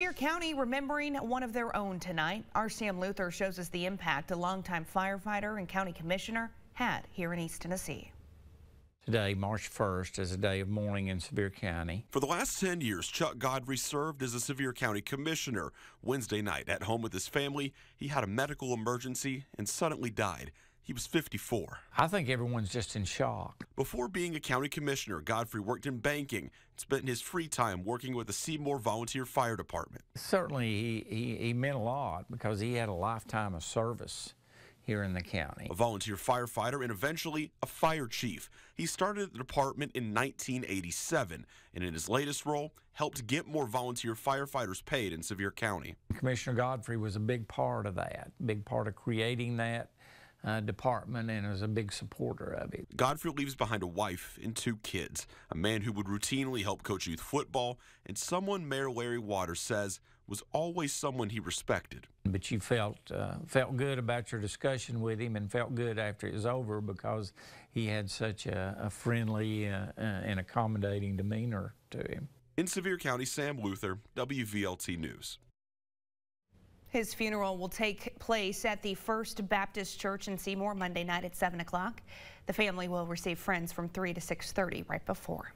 Sevier County remembering one of their own tonight. Our Sam Luther shows us the impact a longtime firefighter and county commissioner had here in East Tennessee. Today, March 1st, is a day of mourning in Sevier County. For the last 10 years, Chuck Godfrey served as a Sevier County Commissioner. Wednesday night, at home with his family, he had a medical emergency and suddenly died. He was 54. I think everyone's just in shock. Before being a county commissioner, Godfrey worked in banking and spent his free time working with the Seymour Volunteer Fire Department. Certainly, he, he, he meant a lot because he had a lifetime of service here in the county. A volunteer firefighter and eventually a fire chief. He started the department in 1987 and in his latest role helped get more volunteer firefighters paid in Sevier County. Commissioner Godfrey was a big part of that, big part of creating that uh, department and is a big supporter of it. Godfrey leaves behind a wife and two kids, a man who would routinely help coach youth football, and someone Mayor Larry Waters says was always someone he respected. But you felt uh, felt good about your discussion with him and felt good after it was over because he had such a, a friendly uh, uh and accommodating demeanor to him. In Sevier County, Sam Luther, WVLT News. His funeral will take place at the First Baptist Church in Seymour Monday night at 7 o'clock. The family will receive friends from 3 to 6.30 right before.